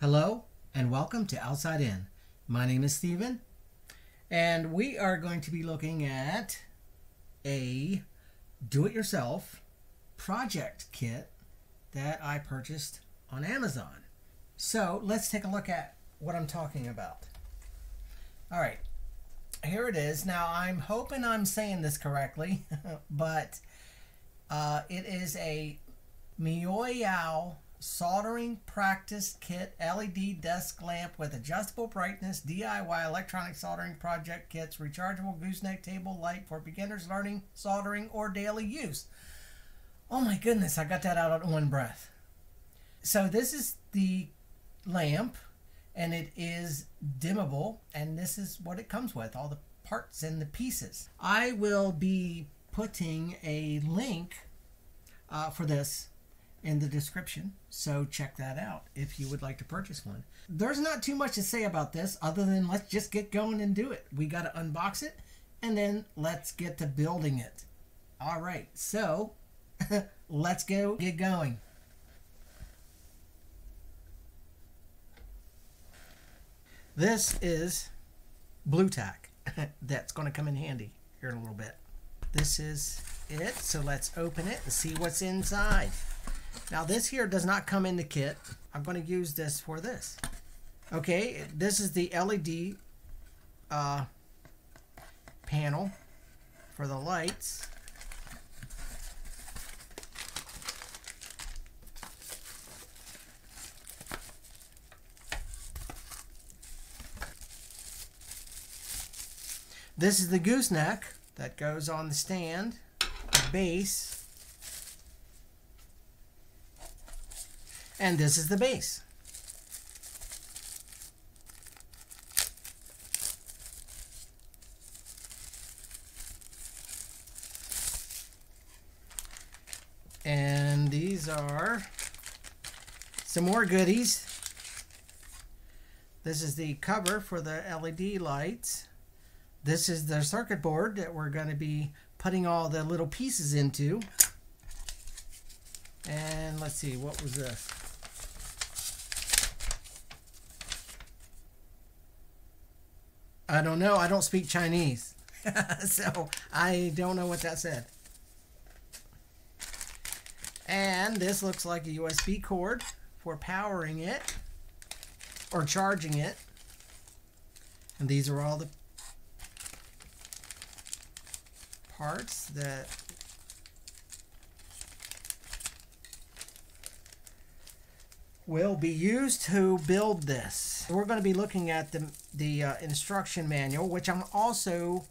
Hello and welcome to Outside In. My name is Stephen and we are going to be looking at a do-it-yourself project kit that I purchased on Amazon. So let's take a look at what I'm talking about. All right, here it is. Now I'm hoping I'm saying this correctly, but uh, it is a MiOYOOW soldering practice kit LED desk lamp with adjustable brightness DIY electronic soldering project kits rechargeable gooseneck table light for beginners learning soldering or daily use. Oh my goodness, I got that out in one breath. So this is the lamp and it is dimmable and this is what it comes with all the parts and the pieces. I will be putting a link uh, for this in the description. So check that out if you would like to purchase one. There's not too much to say about this other than let's just get going and do it. We got to unbox it and then let's get to building it. All right, so let's go get going. This is blue tack. That's going to come in handy here in a little bit. This is it, so let's open it and see what's inside. Now this here does not come in the kit. I'm going to use this for this. Okay, this is the LED uh, panel for the lights. This is the gooseneck that goes on the stand, the base, and this is the base. And these are some more goodies. This is the cover for the LED lights. This is the circuit board that we're going to be putting all the little pieces into. And let's see, what was this? I don't know. I don't speak Chinese. so I don't know what that said. And this looks like a USB cord for powering it or charging it. And these are all the parts that will be used to build this. We're going to be looking at the, the uh, instruction manual, which I'm also,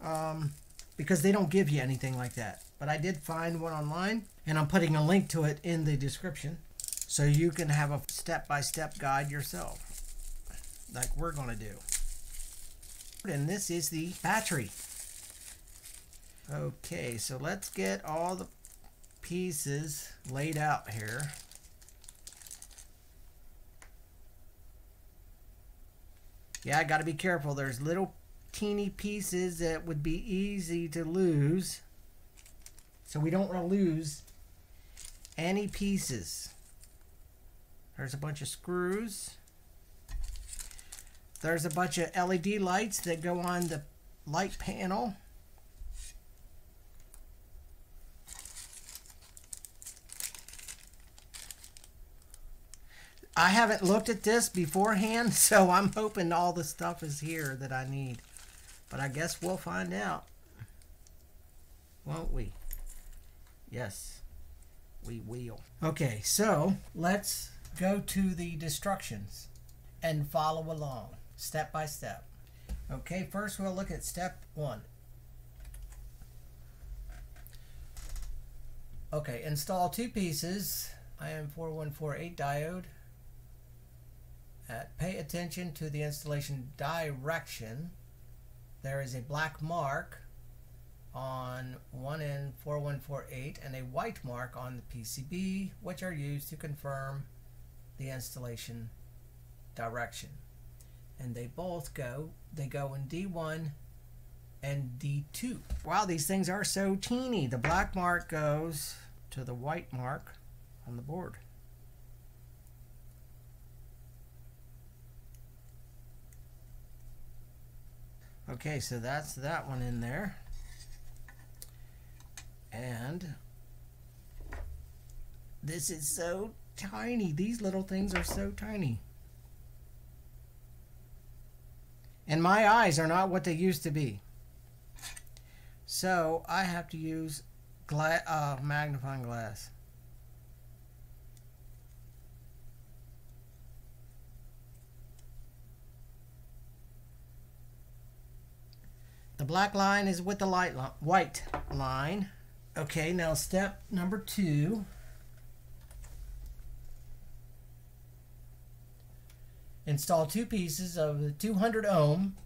um, because they don't give you anything like that. But I did find one online, and I'm putting a link to it in the description. So you can have a step-by-step -step guide yourself, like we're going to do. And this is the battery. Okay, so let's get all the pieces laid out here. Yeah, I got to be careful. There's little teeny pieces that would be easy to lose. So we don't want to lose any pieces. There's a bunch of screws. There's a bunch of LED lights that go on the light panel. I haven't looked at this beforehand, so I'm hoping all the stuff is here that I need. But I guess we'll find out. Won't we? Yes, we will. Okay, so let's go to the destructions and follow along step by step. Okay, first we'll look at step one. Okay, install two pieces IN4148 diode uh, pay attention to the installation direction. There is a black mark on one N4148 and a white mark on the PCB, which are used to confirm the installation direction. And they both go, they go in D1 and D2. Wow, these things are so teeny. The black mark goes to the white mark on the board. Okay, so that's that one in there. And this is so tiny. These little things are so tiny. And my eyes are not what they used to be. So I have to use gla uh, magnifying glass. The black line is with the light li white line. Okay, now step number two. Install two pieces of the 200 ohm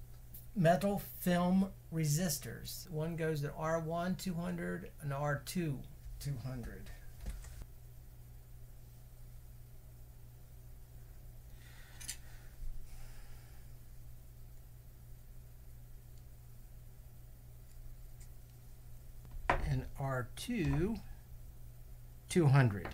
metal film resistors. One goes to R1 200 and R2 200. And R2 200.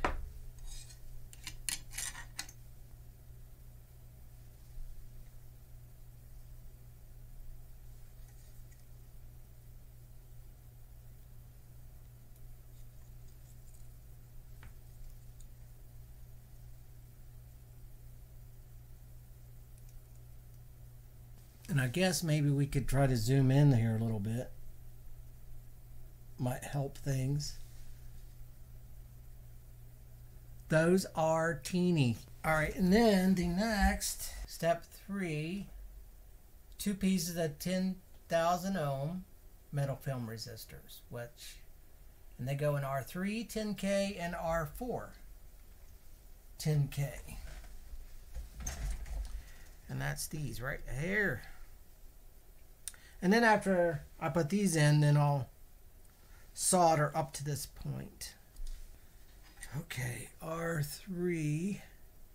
And I guess maybe we could try to zoom in here a little bit. Might help things. Those are teeny. All right, and then the next, step three, two pieces of 10,000 ohm metal film resistors, which, and they go in R3, 10K, and R4, 10K. And that's these right here. And then after I put these in, then I'll solder up to this point. Okay, R3,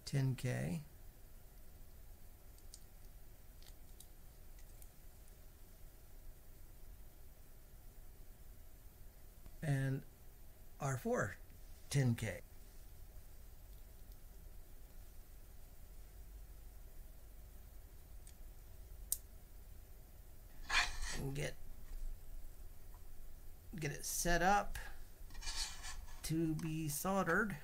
10K. And R4, 10K. and get get it set up to be soldered.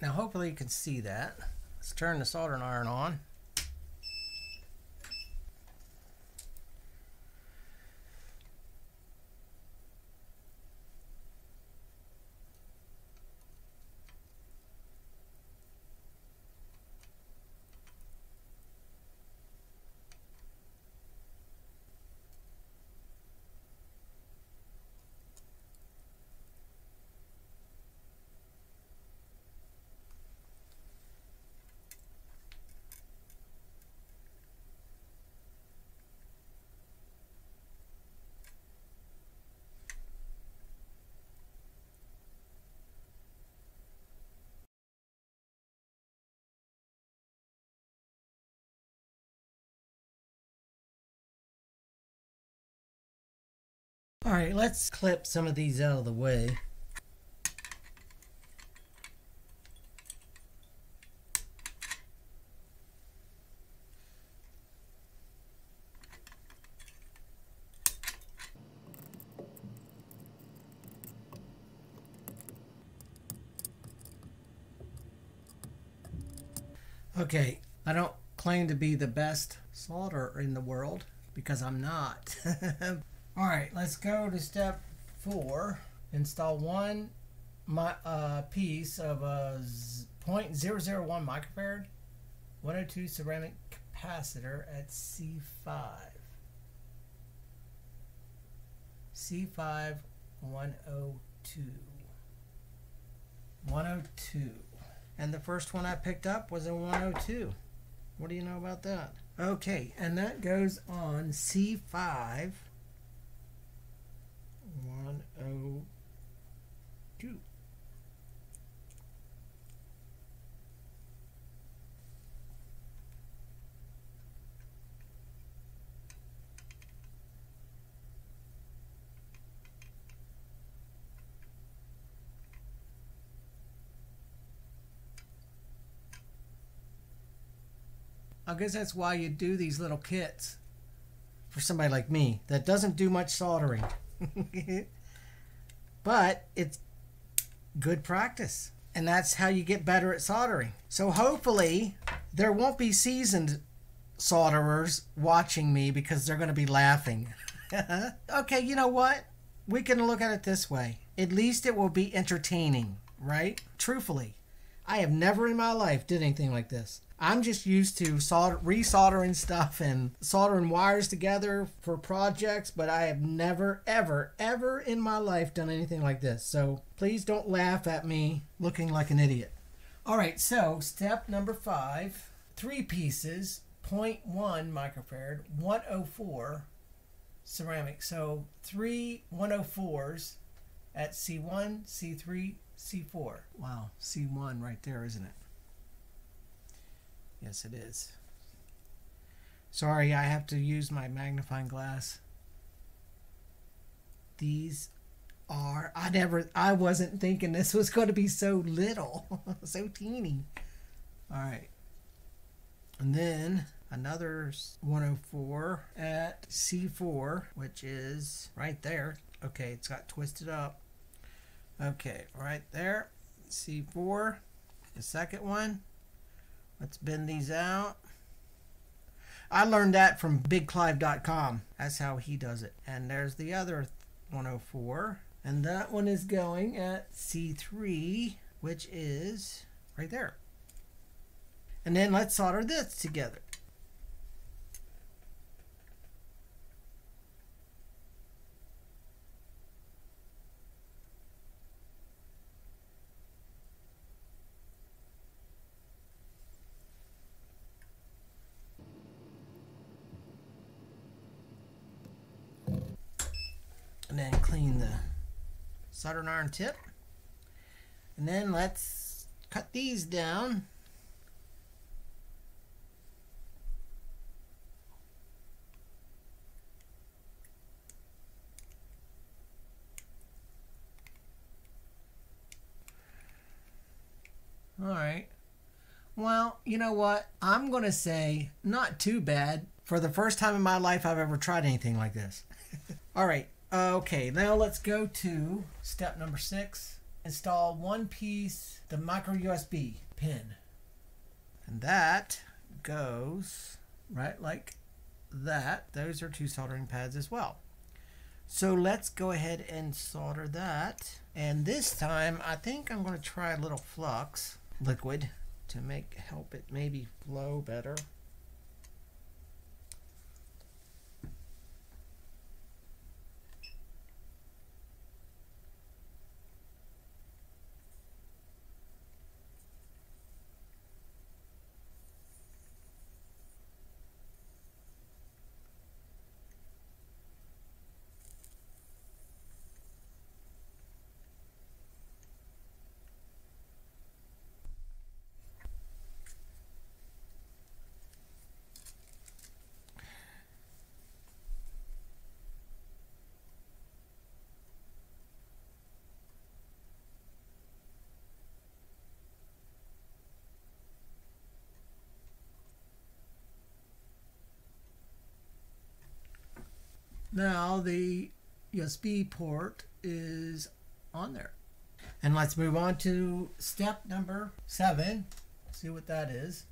Now hopefully you can see that. Let's turn the soldering iron on. All right, let's clip some of these out of the way. Okay, I don't claim to be the best solderer in the world because I'm not. All right, let's go to step four. Install one my, uh, piece of a 0.001 microfarad 102 ceramic capacitor at C5. C5 102. 102. And the first one I picked up was a 102. What do you know about that? Okay, and that goes on C5 102. I guess that's why you do these little kits for somebody like me that doesn't do much soldering. but it's good practice. And that's how you get better at soldering. So hopefully there won't be seasoned solderers watching me because they're going to be laughing. okay, you know what? We can look at it this way. At least it will be entertaining, right? Truthfully, I have never in my life did anything like this. I'm just used to solder, resoldering stuff and soldering wires together for projects, but I have never, ever, ever in my life done anything like this. So please don't laugh at me looking like an idiot. All right, so step number five three pieces, 0.1 microfarad, 104 ceramic. So three 104s at C1, C3, C4. Wow, C1 right there, isn't it? Yes, it is. Sorry, I have to use my magnifying glass. These are, I never, I wasn't thinking this was going to be so little, so teeny. All right. And then another 104 at C4, which is right there. Okay, it's got twisted up. Okay, right there. C4, the second one. Let's bend these out. I learned that from bigclive.com. That's how he does it. And there's the other 104. And that one is going at C3, which is right there. And then let's solder this together. and then clean the soldering iron tip. And then let's cut these down. All right. Well you know what? I'm gonna say not too bad for the first time in my life i've ever tried anything like this. All right Okay, now let's go to step number six. Install one piece, the micro USB pin. And that goes right like that. Those are two soldering pads as well. So let's go ahead and solder that. And this time, I think I'm going to try a little flux liquid to make help it maybe flow better. Now the USB port is on there. And let's move on to step number seven. See what that is.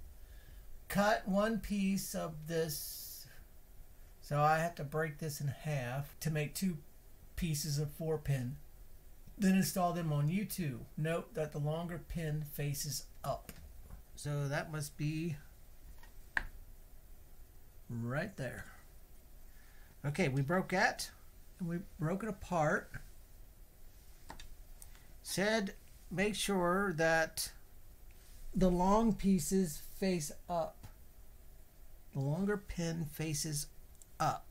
Cut one piece of this. So I have to break this in half to make two pieces of four pin. Then install them on U2. Note that the longer pin faces up. So that must be right there. Okay, we broke that. And we broke it apart. Said make sure that the long pieces face up. The longer pin faces up.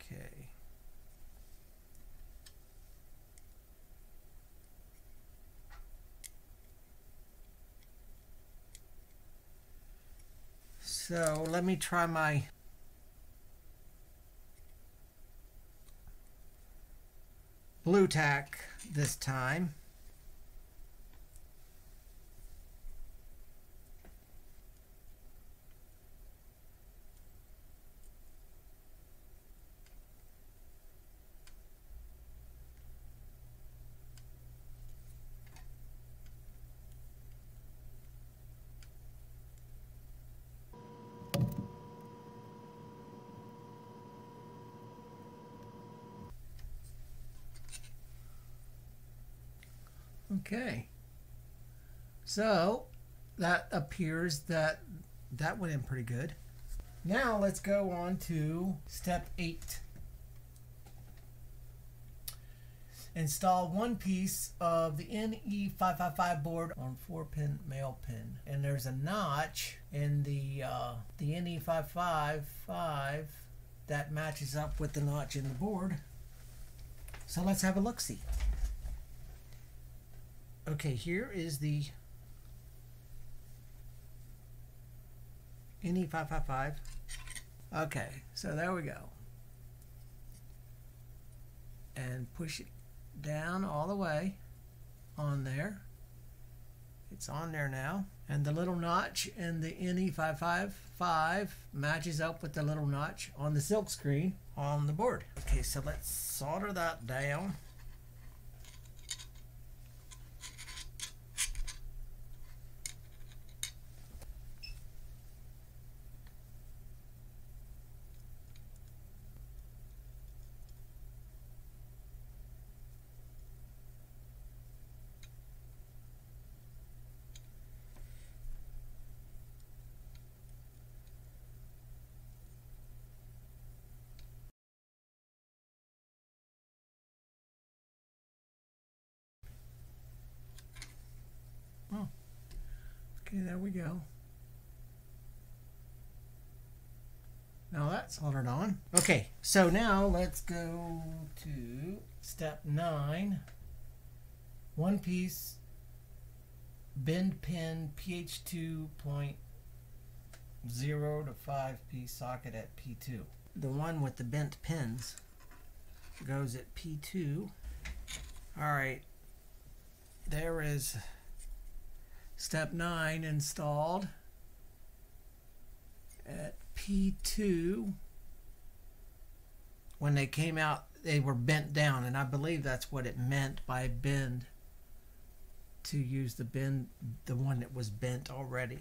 Okay. So let me try my blue tack this time. Okay. So that appears that that went in pretty good. Now let's go on to step eight. Install one piece of the NE555 board on 4-pin male pin. And there's a notch in the, uh, the NE555 that matches up with the notch in the board. So let's have a look-see. Okay, here is the NE555. Okay, so there we go. And push it down all the way on there. It's on there now. And the little notch in the NE555 matches up with the little notch on the silk screen on the board. Okay, so let's solder that down. Okay, there we go. Now that's soldered on. Okay, so now let's go to step nine. One piece bend pin PH2 point zero to five piece socket at P2. The one with the bent pins goes at P2. All right, there is Step 9 installed at P2. When they came out, they were bent down, and I believe that's what it meant by bend to use the bend, the one that was bent already.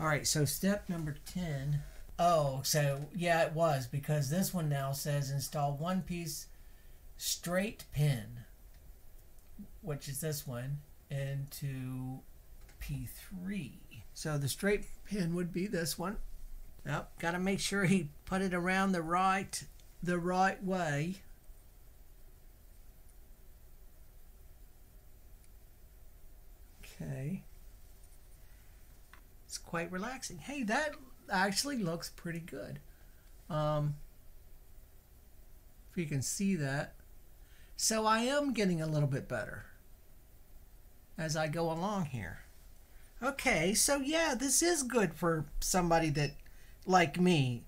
All right, so step number 10. Oh, so yeah, it was because this one now says install one piece straight pin, which is this one, into P3. So the straight pin would be this one. Yep, got to make sure he put it around the right the right way. Okay. It's quite relaxing. Hey, that actually looks pretty good. Um, if you can see that. So I am getting a little bit better as I go along here. Okay, so yeah, this is good for somebody that, like me,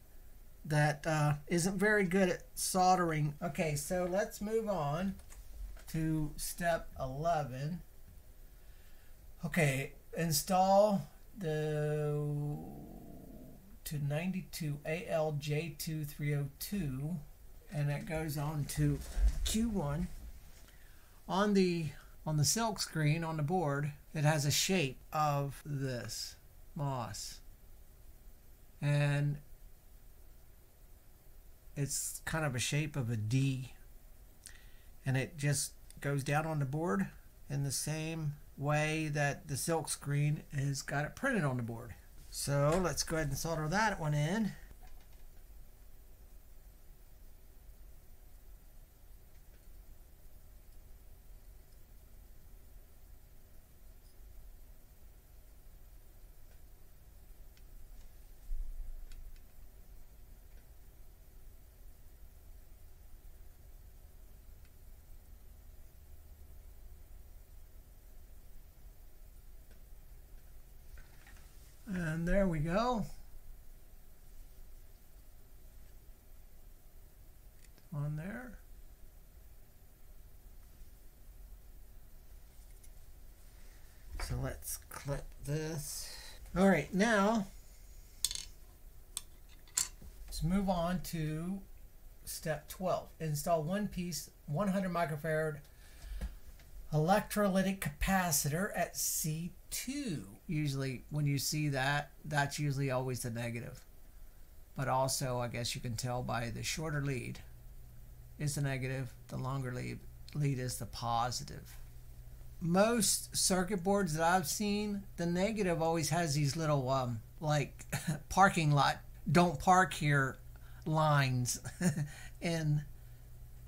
that uh, not very good at soldering. Okay, so let's move on to step 11. Okay, install the to 92 ALJ2302 and that goes on to Q1 on the on the silk screen on the board, it has a shape of this moss. And it's kind of a shape of a D. And it just goes down on the board in the same way that the silk screen has got it printed on the board. So let's go ahead and solder that one in. And there we go. On there. So let's clip this. All right, now let's move on to step 12. Install one piece 100 microfarad electrolytic capacitor at C2. Usually when you see that, that's usually always the negative. But also, I guess you can tell by the shorter lead is the negative, the longer lead, lead is the positive. Most circuit boards that I've seen, the negative always has these little um, like parking lot don't park here lines. In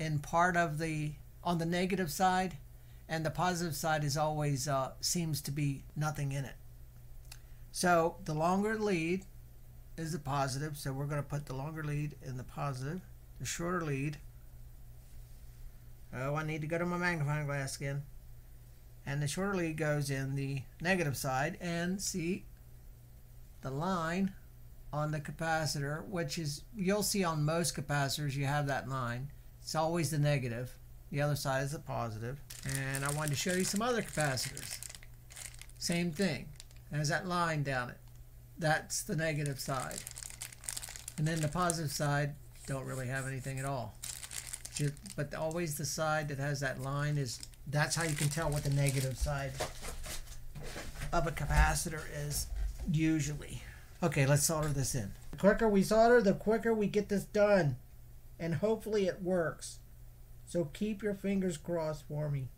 in part of the on the negative side and the positive side is always uh, seems to be nothing in it. So the longer lead is the positive so we're going to put the longer lead in the positive the shorter lead. Oh I need to go to my magnifying glass again and the shorter lead goes in the negative side and see the line on the capacitor which is you'll see on most capacitors you have that line. It's always the negative. The other side is the positive. And I wanted to show you some other capacitors. Same thing. Has that line down it. That's the negative side. And then the positive side don't really have anything at all. But always the side that has that line is that's how you can tell what the negative side of a capacitor is usually. Okay, let's solder this in. The quicker we solder, the quicker we get this done. And hopefully it works. So keep your fingers crossed for me.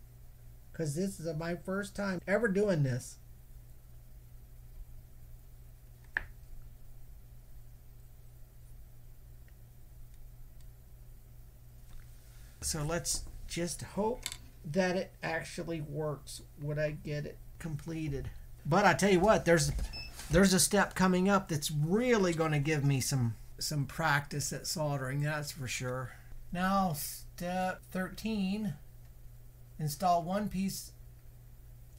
Because this is my first time ever doing this. So let's just hope that it actually works when I get it completed. But I tell you what, there's there's a step coming up that's really going to give me some some practice at soldering, that's for sure. Now, step 13, install one piece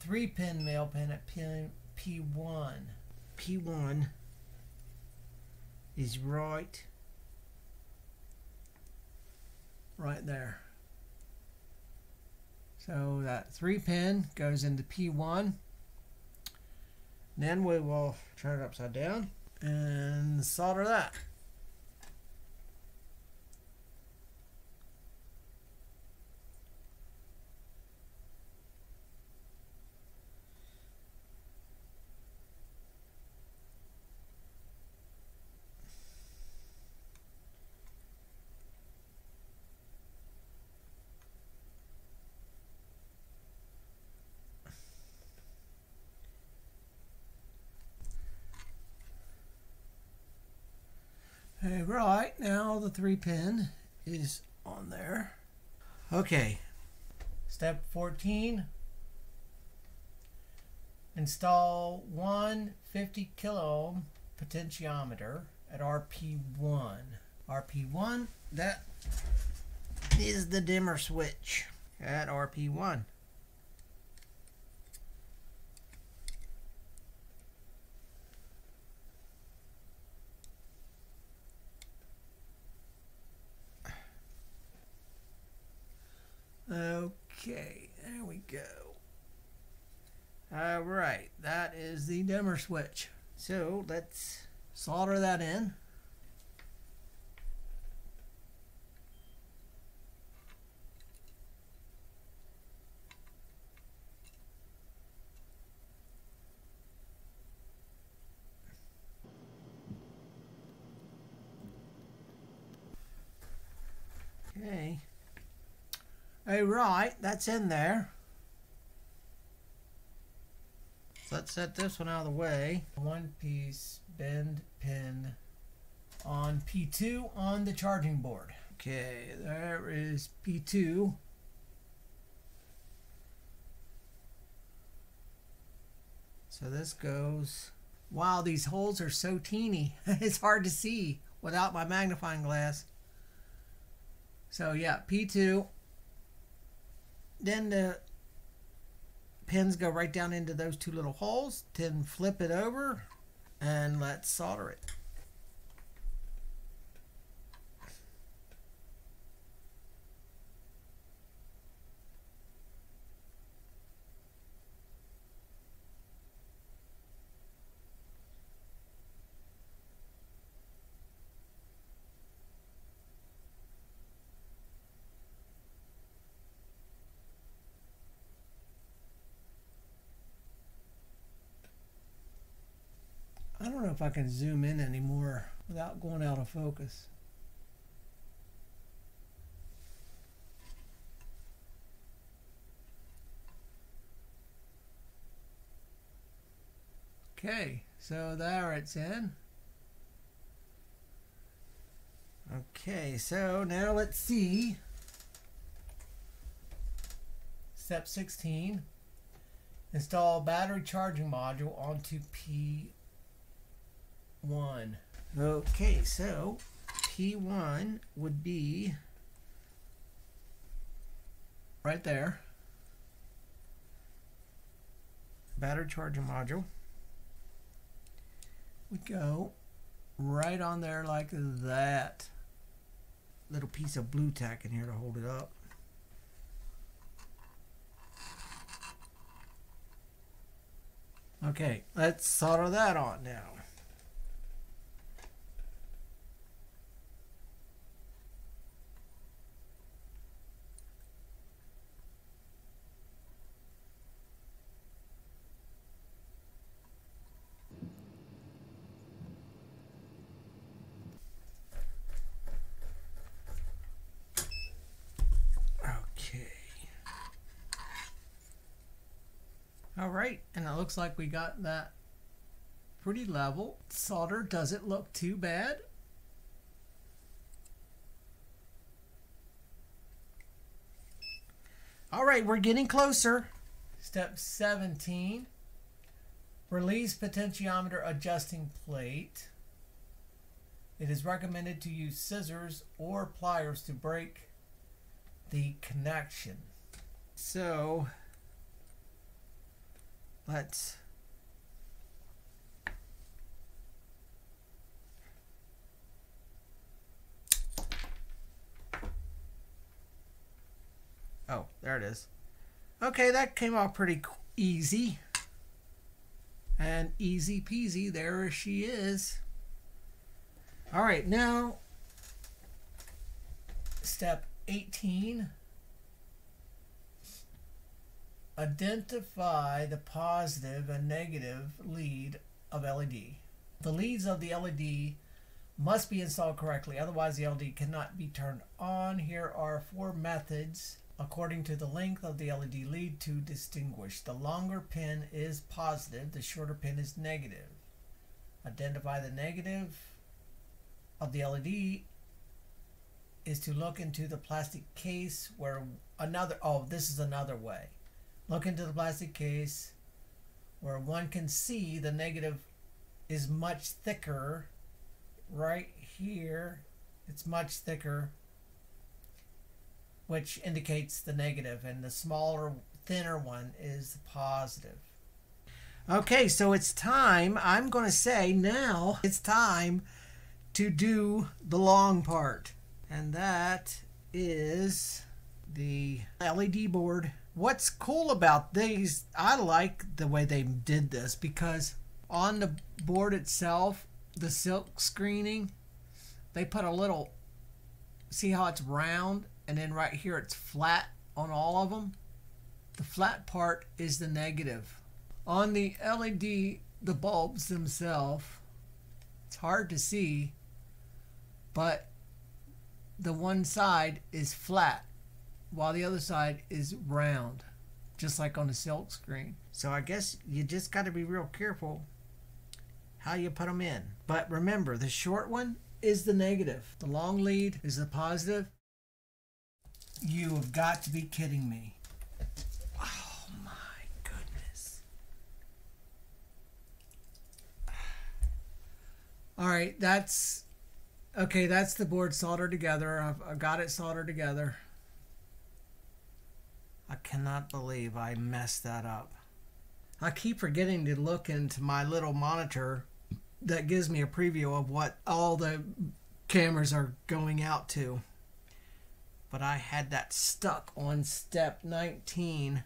3-pin male pin at pin P1. P1 is right right there. So that 3 pin goes into P1. Then we will turn it upside down and solder that. Okay, right now the three pin is on there. Okay, step 14 install one 50 kilo potentiometer at RP1. RP1, that is the dimmer switch at RP1. Okay, there we go. All right, that is the dimmer switch. So let's solder that in. Okay. All right, that's in there. So let's set this one out of the way. One piece bend pin on P2 on the charging board. Okay, there is P2. So this goes, wow, these holes are so teeny. it's hard to see without my magnifying glass. So yeah, P2 then the pins go right down into those two little holes. Then flip it over and let's solder it. if I can zoom in anymore without going out of focus. Okay, so there it's in. Okay, so now let's see. Step 16, install battery charging module onto P P1. Okay, so P1 would be right there. Battery charging module. We go right on there like that. Little piece of blue tack in here to hold it up. Okay, let's solder that on now. All right, and it looks like we got that pretty level. Solder doesn't look too bad. All right, we're getting closer. Step 17, release potentiometer adjusting plate. It is recommended to use scissors or pliers to break the connection. So Let's Oh, there it is. Okay, that came out pretty easy. And easy peasy, there she is. All right, now step 18 Identify the positive and negative lead of LED. The leads of the LED must be installed correctly, otherwise the LED cannot be turned on. Here are four methods according to the length of the LED lead to distinguish. The longer pin is positive, the shorter pin is negative. Identify the negative of the LED is to look into the plastic case where another, oh, this is another way. Look into the plastic case where one can see the negative is much thicker. Right here, it's much thicker, which indicates the negative, and the smaller, thinner one is the positive. Okay, so it's time. I'm going to say now it's time to do the long part, and that is the LED board what's cool about these, I like the way they did this because on the board itself, the silk screening, they put a little, see how it's round and then right here it's flat on all of them? The flat part is the negative. On the LED, the bulbs themselves, it's hard to see, but the one side is flat while the other side is round, just like on the silk screen. So I guess you just got to be real careful how you put them in. But remember, the short one is the negative. The long lead is the positive. You have got to be kidding me. Oh my goodness. All right, that's okay. That's the board soldered together. I've, I've got it soldered together. I cannot believe I messed that up. I keep forgetting to look into my little monitor that gives me a preview of what all the cameras are going out to. But I had that stuck on step 19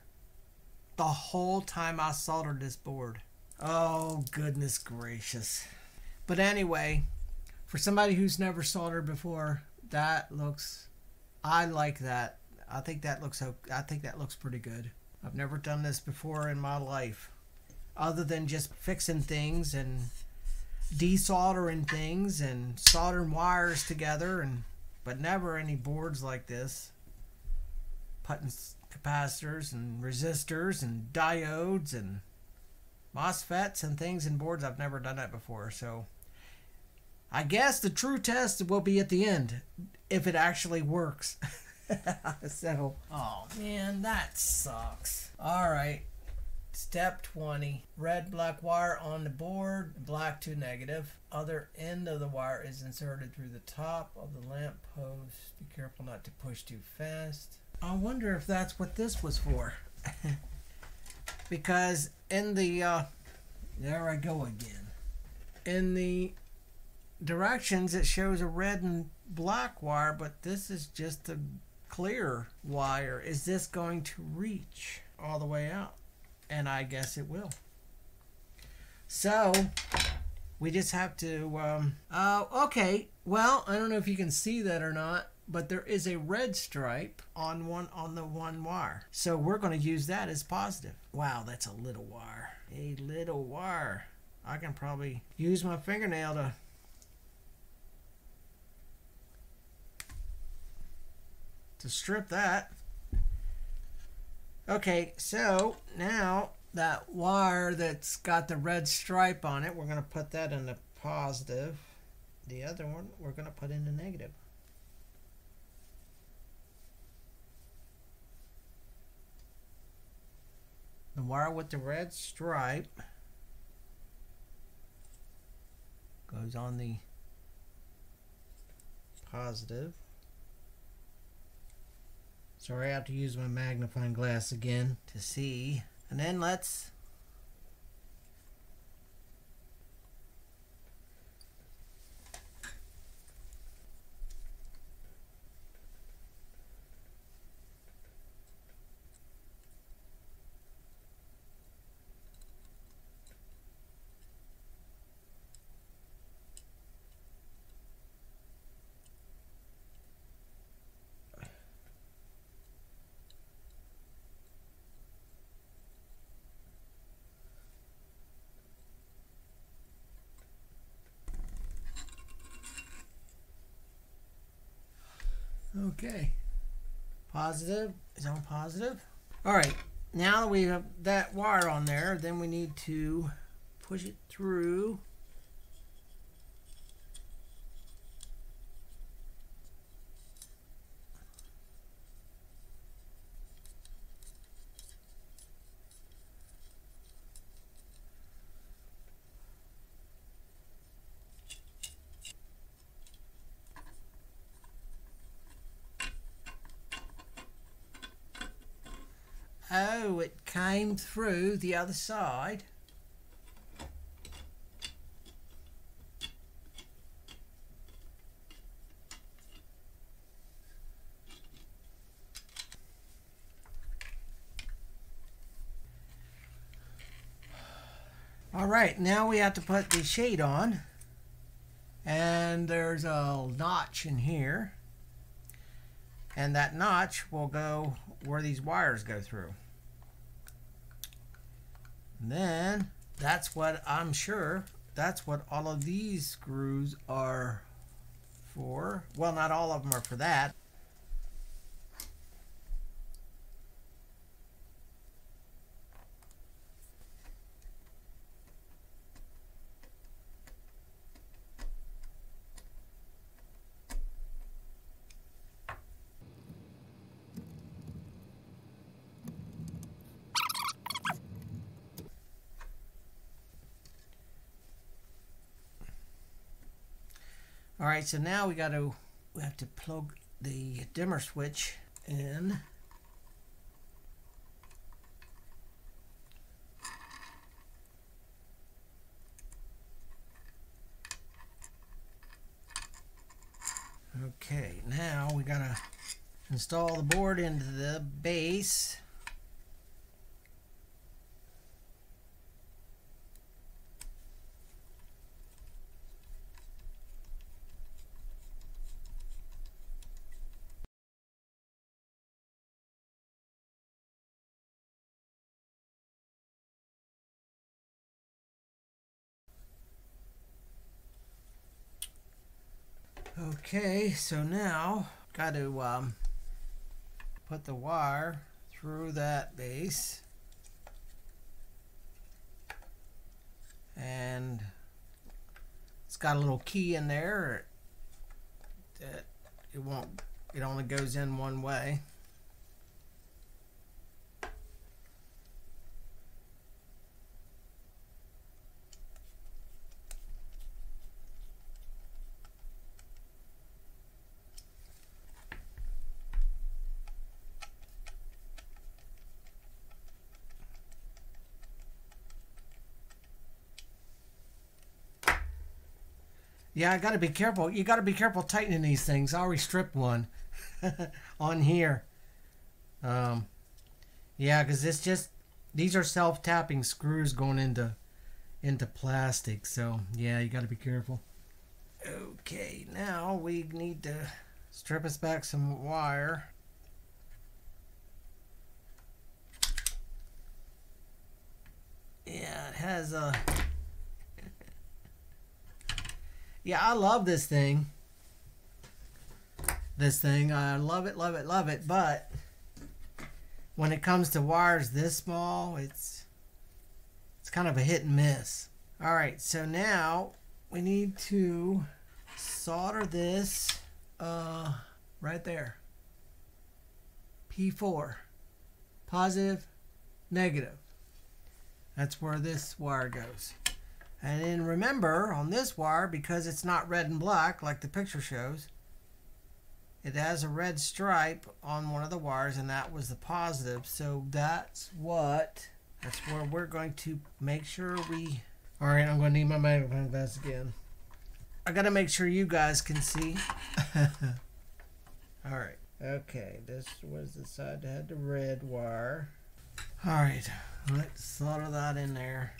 the whole time I soldered this board. Oh, goodness gracious. But anyway, for somebody who's never soldered before, that looks, I like that. I think that looks I think that looks pretty good. I've never done this before in my life, other than just fixing things and desoldering things and soldering wires together, and but never any boards like this. Putting capacitors and resistors and diodes and MOSFETs and things and boards. I've never done that before, so I guess the true test will be at the end if it actually works. so, oh man, that sucks. All right. Step 20. Red black wire on the board, black to negative. Other end of the wire is inserted through the top of the lamp post. Be careful not to push too fast. I wonder if that's what this was for. because in the, uh, there I go again. In the directions, it shows a red and black wire, but this is just a clear wire. Is this going to reach all the way out? and I guess it will. So we just have to. Um, uh, okay, well, I don't know if you can see that or not, but there is a red stripe on one on the one wire. So we're going to use that as positive. Wow, that's a little wire. A little wire. I can probably use my fingernail to to strip that. Okay, so now that wire that's got the red stripe on it, we're going to put that in the positive. The other one, we're going to put in the negative. The wire with the red stripe goes on the positive. Sorry, I have to use my magnifying glass again to see. And then let's Okay. Positive is on positive. All right. Now that we have that wire on there, then we need to push it through. Oh, through the other side. All right, now we have to put the shade on. And there's a notch in here. And that notch will go where these wires go through. Then that's what I'm sure that's what all of these screws are for. Well, not all of them are for that. All right, so now we got to we have to plug the dimmer switch in. Okay, now we got to install the board into the base. Okay, so now got to um, put the wire through that base. and it's got a little key in there that it won't it only goes in one way Yeah, I got to be careful. You got to be careful tightening these things. I already stripped one on here. Um, yeah, because it's just these are self-tapping screws going into into plastic. So yeah, you got to be careful. Okay, now we need to strip us back some wire. Yeah, it has a yeah, I love this thing. This thing, I love it, love it, love it. But when it comes to wires this small, it's it's kind of a hit and miss. All right, so now we need to solder this uh, right there. P4, positive, negative. That's where this wire goes. And then remember, on this wire, because it's not red and black like the picture shows, it has a red stripe on one of the wires, and that was the positive. So that's what, that's where we're going to make sure we... All right, I'm going to need my magnifying glass again. I got to make sure you guys can see. All right. Okay, this was the side that had the red wire. All right, let's solder that in there.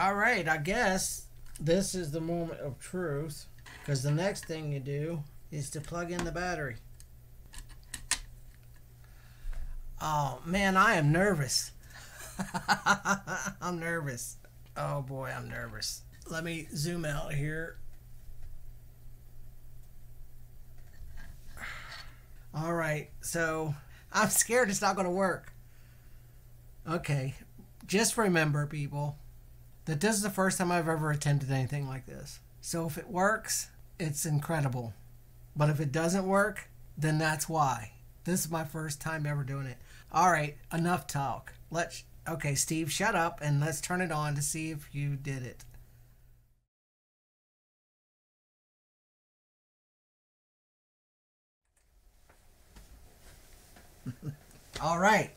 All right, I guess this is the moment of truth because the next thing you do is to plug in the battery. Oh man, I am nervous. I'm nervous. Oh boy, I'm nervous. Let me zoom out here. All right, so I'm scared it's not going to work. Okay, just remember, people, that this is the first time I've ever attempted anything like this. So if it works, it's incredible. But if it doesn't work, then that's why. This is my first time ever doing it. All right, enough talk. Let's okay, Steve, shut up and let's turn it on to see if you did it. All right.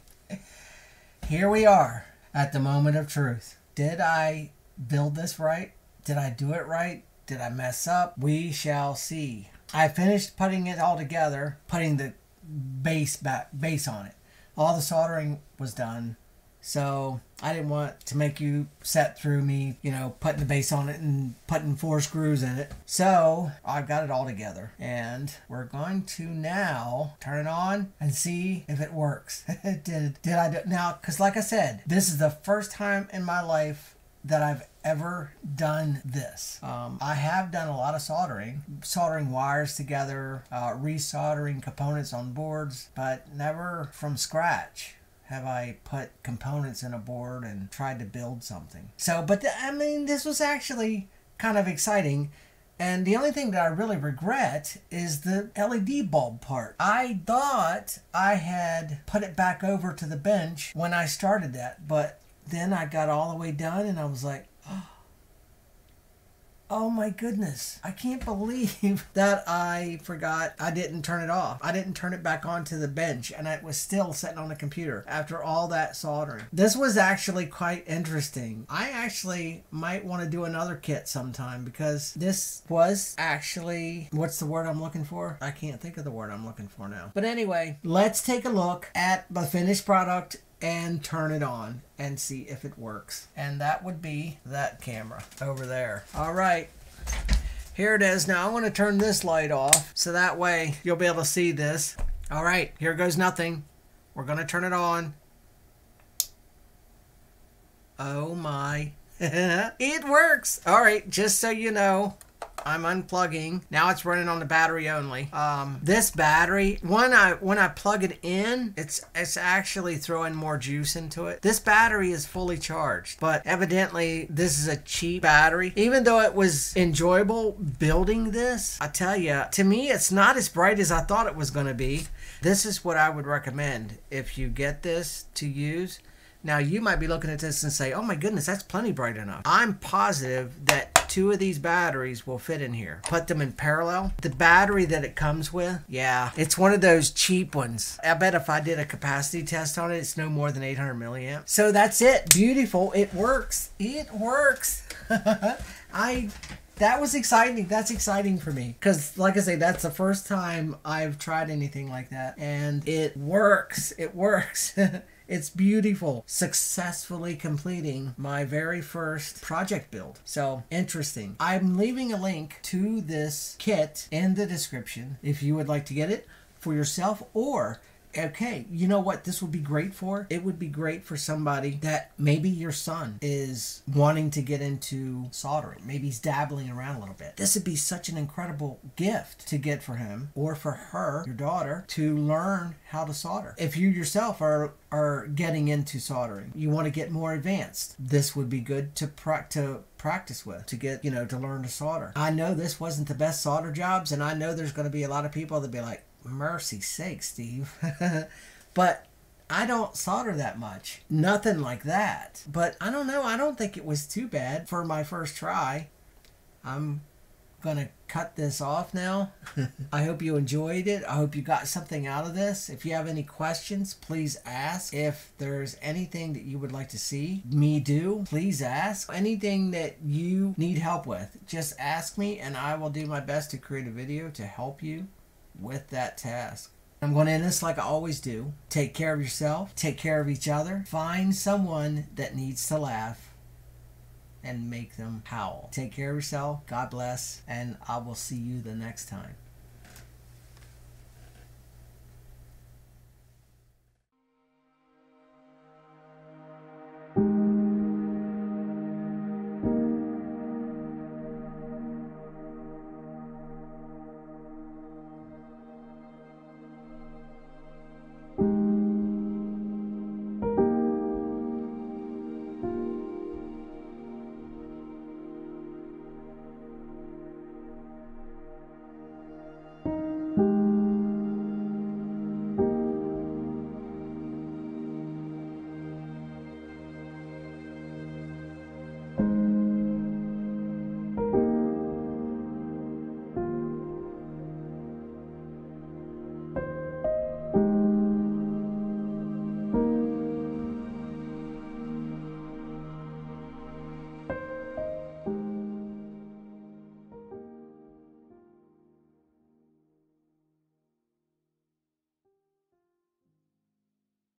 Here we are at the moment of truth did I build this right? Did I do it right? Did I mess up? We shall see. I finished putting it all together, putting the base back base on it. All the soldering was done. So I didn't want to make you set through me, you know, putting the base on it and putting four screws in it. So I've got it all together and we're going to now turn it on and see if it works. did, did I do now? Cause like I said, this is the first time in my life that I've ever done this. Um, I have done a lot of soldering, soldering wires together, uh, resoldering components on boards, but never from scratch have I put components in a board and tried to build something. So, but I mean, this was actually kind of exciting. And the only thing that I really regret is the LED bulb part. I thought I had put it back over to the bench when I started that, but then I got all the way done and I was like, oh, my goodness. I can't believe that I forgot I didn't turn it off. I didn't turn it back onto the bench and it was still sitting on the computer after all that soldering. This was actually quite interesting. I actually might want to do another kit sometime because this was actually what's the word I'm looking for? I can't think of the word I'm looking for now. But anyway, let's take a look at the finished product and turn it on and see if it works. And that would be that camera over there. All right. Here it is. Now I'm going to turn this light off so that way you'll be able to see this. All right, here goes nothing. We're going to turn it on. Oh my. it works. All right, just so you know, I'm unplugging. Now it's running on the battery only. Um, this battery, when I when I plug it in, it's it's actually throwing more juice into it. This battery is fully charged, but evidently this is a cheap battery. Even though it was enjoyable building this, I tell you, to me it's not as bright as I thought it was going to be. This is what I would recommend if you get this to use. Now you might be looking at this and say, "Oh my goodness, that's plenty bright enough." I'm positive that two of these batteries will fit in here. Put them in parallel. The battery that it comes with, yeah, it's one of those cheap ones. I bet if I did a capacity test on it, it's no more than 800 milliamps. So that's it. Beautiful. It works. It works. I that was exciting. That's exciting for me because, like I say, that's the first time I've tried anything like that, and it works. It works. It's beautiful. Successfully completing my very first project build. So interesting. I'm leaving a link to this kit in the description if you would like to get it for yourself or okay, you know what this would be great for? It would be great for somebody that maybe your son is wanting to get into soldering. Maybe he's dabbling around a little bit. This would be such an incredible gift to get for him or for her, your daughter, to learn how to solder. If you yourself are are getting into soldering, you want to get more advanced. This would be good to pra- to practice with to get you know to learn to solder. I know this wasn't the best solder jobs, and I know there's going to be a lot of people that be like, mercy sake, Steve. but I don't solder that much. Nothing like that. But I don't know. I don't think it was too bad for my first try. I'm going to cut this off now. I hope you enjoyed it. I hope you got something out of this. If you have any questions, please ask. If there's anything that you would like to see me do, please ask. Anything that you need help with, just ask me and I will do my best to create a video to help you with that task. I'm going to end this like I always do. Take care of yourself, take care of each other, find someone that needs to laugh, and make them howl. Take care of yourself, God bless, and I will see you the next time.